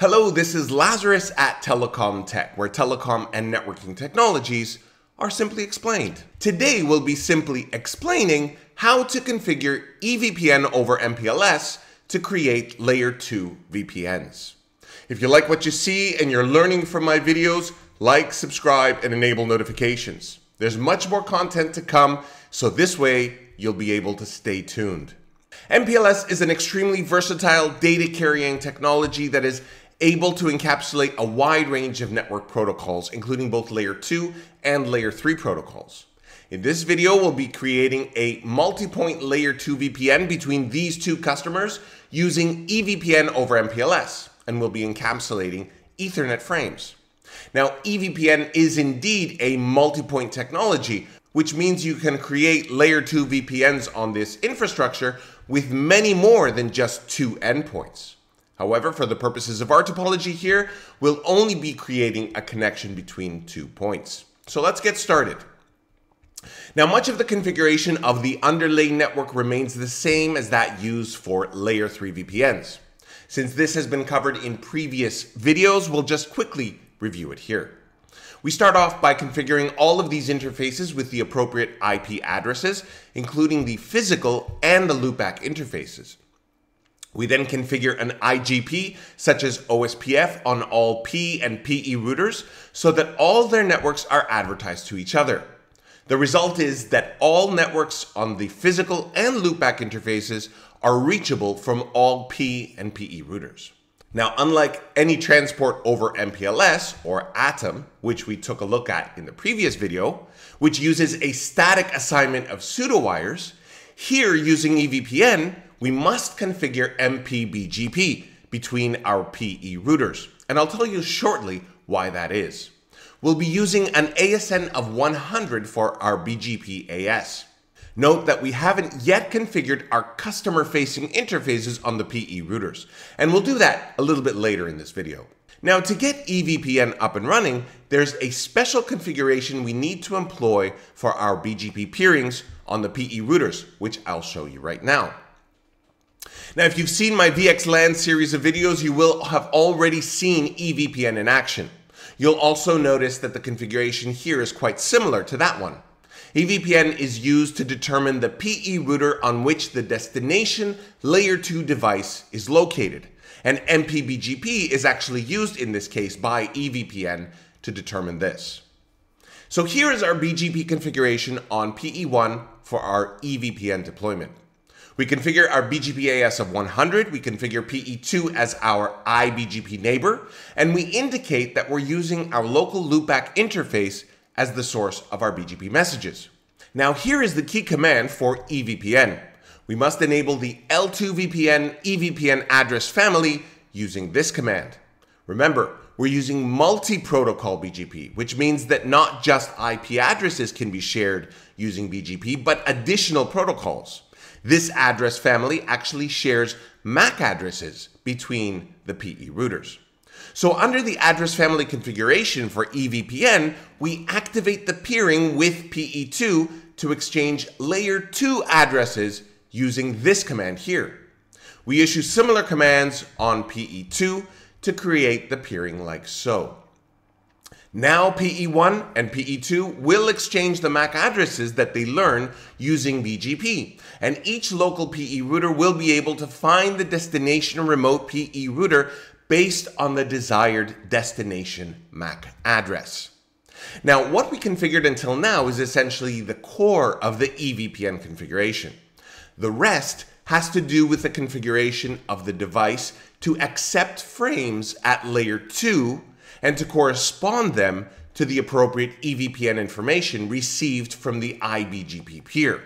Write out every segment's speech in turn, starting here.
Hello, this is Lazarus at Telecom Tech, where telecom and networking technologies are simply explained. Today we'll be simply explaining how to configure EVPN over MPLS to create layer 2 VPNs. If you like what you see and you're learning from my videos, like, subscribe, and enable notifications. There's much more content to come, so this way you'll be able to stay tuned. MPLS is an extremely versatile data carrying technology that is able to encapsulate a wide range of network protocols, including both layer 2 and layer 3 protocols. In this video, we'll be creating a multi-point layer 2 VPN between these two customers using EVPN over MPLS, and we'll be encapsulating Ethernet frames. Now, EVPN is indeed a multi-point technology, which means you can create layer 2 VPNs on this infrastructure with many more than just two endpoints. However, for the purposes of our topology here, we'll only be creating a connection between two points. So let's get started. Now, much of the configuration of the underlay network remains the same as that used for layer 3 VPNs. Since this has been covered in previous videos, we'll just quickly review it here. We start off by configuring all of these interfaces with the appropriate IP addresses, including the physical and the loopback interfaces. We then configure an IGP, such as OSPF, on all P and PE routers so that all their networks are advertised to each other. The result is that all networks on the physical and loopback interfaces are reachable from all P and PE routers. Now, unlike any transport over MPLS or AToM, which we took a look at in the previous video, which uses a static assignment of pseudo wires, here using EVPN, we must configure MPBGP between our PE routers. And I'll tell you shortly why that is. We'll be using an ASN of 100 for our BGP AS. Note that we haven't yet configured our customer facing interfaces on the PE routers, and we'll do that a little bit later in this video. Now to get EVPN up and running, there's a special configuration we need to employ for our BGP peerings on the PE routers, which I'll show you right now. Now, if you've seen my VXLAN series of videos, you will have already seen EVPN in action. You'll also notice that the configuration here is quite similar to that one. EVPN is used to determine the PE router on which the destination layer 2 device is located. And MPBGP is actually used in this case by EVPN to determine this. So here is our BGP configuration on PE1 for our EVPN deployment. We configure our BGP AS of 100, we configure PE2 as our iBGP neighbor, and we indicate that we're using our local loopback interface as the source of our BGP messages. Now here is the key command for EVPN. We must enable the L2VPN EVPN address family using this command. Remember, we're using multi-protocol BGP, which means that not just IP addresses can be shared using BGP, but additional protocols. This address family actually shares MAC addresses between the PE routers. So under the address family configuration for EVPN, we activate the peering with PE2 to exchange layer 2 addresses using this command here. We issue similar commands on PE2 to create the peering like so. Now PE1 and PE2 will exchange the MAC addresses that they learn using BGP, and each local PE router will be able to find the destination remote PE router based on the desired destination MAC address. Now, what we configured until now is essentially the core of the EVPN configuration. The rest has to do with the configuration of the device to accept frames at layer 2 and to correspond them to the appropriate EVPN information received from the iBGP peer.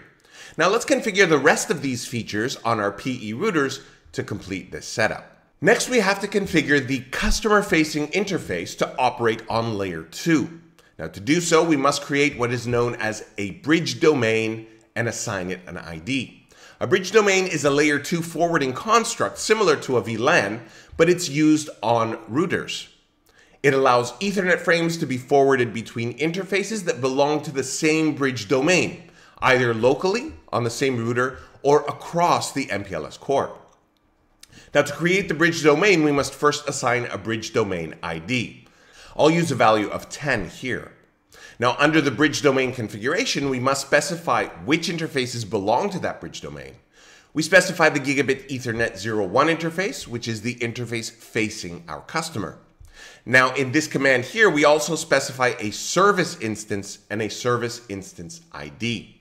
Now let's configure the rest of these features on our PE routers to complete this setup. Next, we have to configure the customer-facing interface to operate on layer 2. Now to do so, we must create what is known as a bridge domain and assign it an ID. A bridge domain is a layer 2 forwarding construct similar to a VLAN, but it's used on routers. It allows Ethernet frames to be forwarded between interfaces that belong to the same bridge domain, either locally on the same router or across the MPLS core. Now to create the bridge domain, we must first assign a bridge domain ID. I'll use a value of 10 here. Now under the bridge domain configuration, we must specify which interfaces belong to that bridge domain. We specify the Gigabit Ethernet 01 interface, which is the interface facing our customer. Now in this command here, we also specify a service instance and a service instance ID.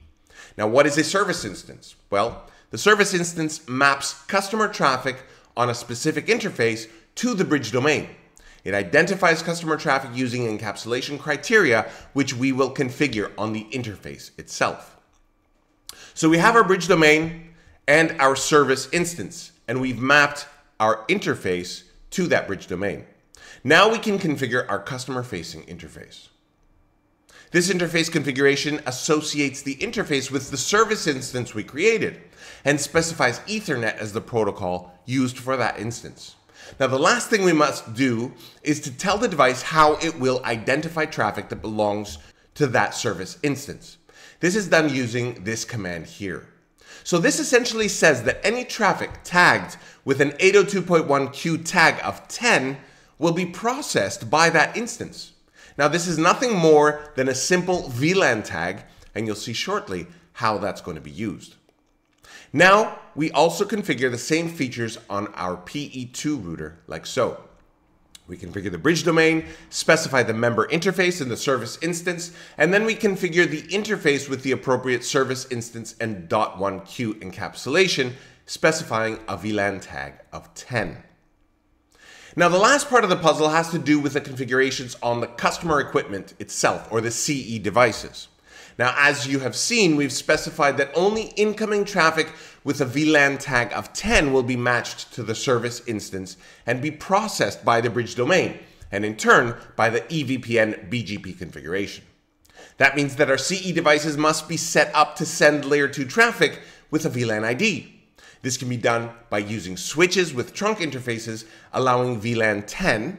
Now what is a service instance? Well, the service instance maps customer traffic on a specific interface to the bridge domain. It identifies customer traffic using encapsulation criteria, which we will configure on the interface itself. So we have our bridge domain and our service instance, and we've mapped our interface to that bridge domain. Now we can configure our customer facing interface. This interface configuration associates the interface with the service instance we created and specifies Ethernet as the protocol used for that instance. Now, the last thing we must do is to tell the device how it will identify traffic that belongs to that service instance. This is done using this command here. So this essentially says that any traffic tagged with an 802.1q tag of 10 will be processed by that instance. Now this is nothing more than a simple VLAN tag, and you'll see shortly how that's going to be used. Now, we also configure the same features on our PE2 router like so. We configure the bridge domain, specify the member interface in the service instance, and then we configure the interface with the appropriate service instance and .1q encapsulation, specifying a VLAN tag of 10. Now, the last part of the puzzle has to do with the configurations on the customer equipment itself, or the CE devices. Now, as you have seen, we've specified that only incoming traffic with a VLAN tag of 10 will be matched to the service instance and be processed by the bridge domain, and in turn by the EVPN BGP configuration. That means that our CE devices must be set up to send layer 2 traffic with a VLAN ID. This can be done by using switches with trunk interfaces allowing VLAN 10,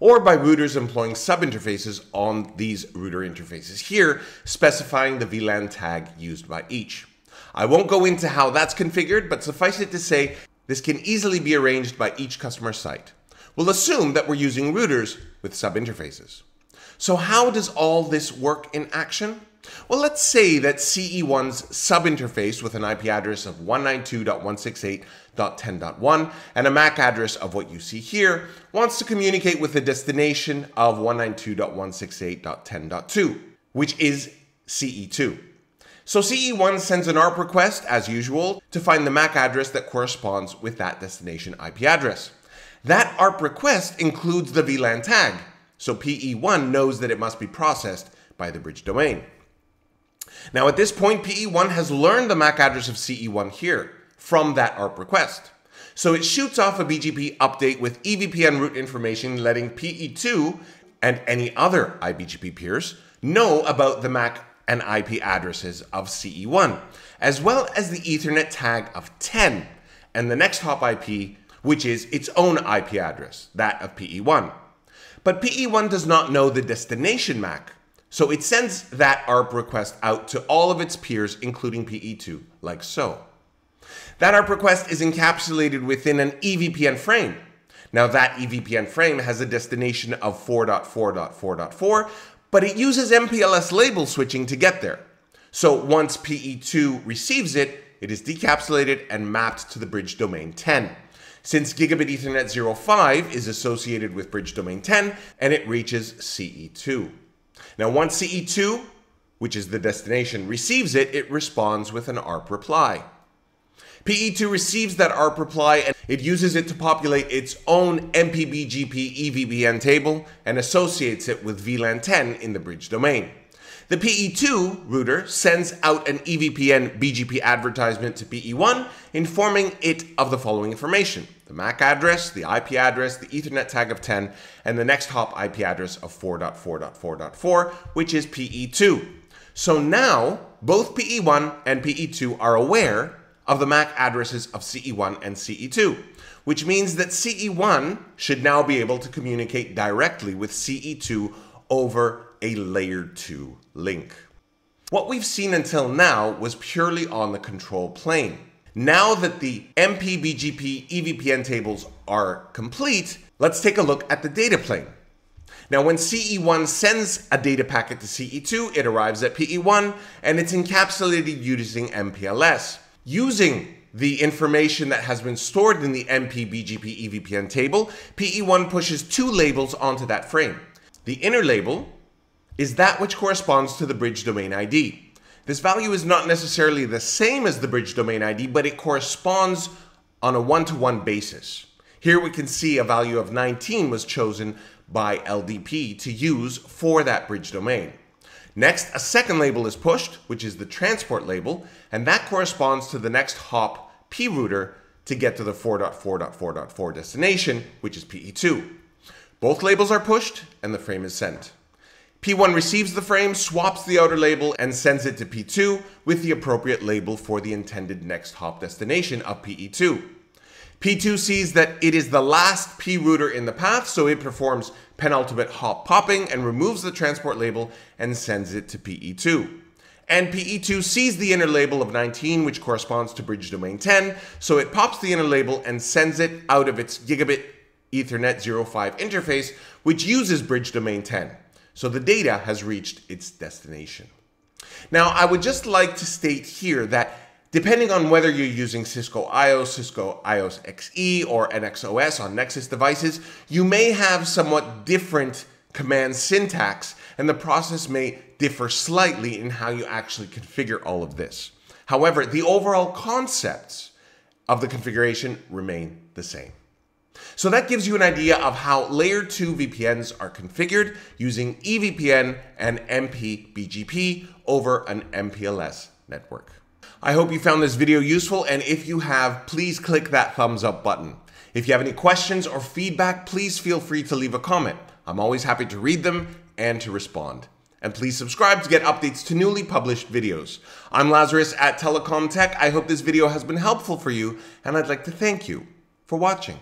or by routers employing subinterfaces on these router interfaces here, specifying the VLAN tag used by each. I won't go into how that's configured, but suffice it to say, this can easily be arranged by each customer site. We'll assume that we're using routers with subinterfaces. So how does all this work in action? Well, let's say that CE1's subinterface with an IP address of 192.168.10.1 and a MAC address of what you see here wants to communicate with the destination of 192.168.10.2, which is CE2. So CE1 sends an ARP request, as usual, to find the MAC address that corresponds with that destination IP address. That ARP request includes the VLAN tag, so PE1 knows that it must be processed by the bridge domain. Now at this point, PE1 has learned the MAC address of CE1 here from that ARP request. So it shoots off a BGP update with EVPN route information letting PE2 and any other IBGP peers know about the MAC and IP addresses of CE1, as well as the Ethernet tag of 10 and the next hop IP, which is its own IP address, that of PE1. But PE1 does not know the destination MAC, so it sends that ARP request out to all of its peers, including PE2, like so. That ARP request is encapsulated within an EVPN frame. Now that EVPN frame has a destination of 4.4.4.4, but it uses MPLS label switching to get there. So once PE2 receives it, it is decapsulated and mapped to the bridge domain 10. Since Gigabit Ethernet 05 is associated with bridge domain 10 and it reaches CE2. Now, once CE2, which is the destination, receives it, it responds with an ARP reply. PE2 receives that ARP reply and it uses it to populate its own MPBGP EVPN table and associates it with VLAN 10 in the bridge domain. The PE2 router sends out an EVPN BGP advertisement to PE1 informing it of the following information the MAC address, the IP address, the Ethernet tag of 10, and the next hop IP address of 4.4.4.4, which is PE2. So now both PE1 and PE2 are aware of the MAC addresses of CE1 and CE2, which means that CE1 should now be able to communicate directly with CE2 over a layer 2 link. What we've seen until now was purely on the control plane. Now that the MPBGP EVPN tables are complete, let's take a look at the data plane. Now, when CE1 sends a data packet to CE2, it arrives at PE1 and it's encapsulated using MPLS. Using the information that has been stored in the MPBGP EVPN table, PE1 pushes two labels onto that frame. The inner label is that which corresponds to the bridge domain ID. This value is not necessarily the same as the bridge domain ID, but it corresponds on a one-to-one -one basis. Here we can see a value of 19 was chosen by LDP to use for that bridge domain. Next, a second label is pushed, which is the transport label, and that corresponds to the next hop P router to get to the 4.4.4.4 destination, which is PE2. Both labels are pushed and the frame is sent. P1 receives the frame, swaps the outer label, and sends it to P2 with the appropriate label for the intended next hop destination of PE2. P2 sees that it is the last P router in the path, so it performs penultimate hop popping and removes the transport label and sends it to PE2. And PE2 sees the inner label of 19, which corresponds to bridge domain 10, so it pops the inner label and sends it out of its gigabit Ethernet 05 interface, which uses bridge domain 10. So the data has reached its destination. Now, I would just like to state here that depending on whether you're using Cisco IOS, Cisco IOS XE, or NXOS on Nexus devices, you may have somewhat different command syntax, and the process may differ slightly in how you actually configure all of this. However, the overall concepts of the configuration remain the same. So that gives you an idea of how layer 2 VPNs are configured using EVPN and MPBGP over an MPLS network. I hope you found this video useful and if you have, please click that thumbs up button. If you have any questions or feedback, please feel free to leave a comment. I'm always happy to read them and to respond. And please subscribe to get updates to newly published videos. I'm Lazarus at Telecom Tech. I hope this video has been helpful for you and I'd like to thank you for watching.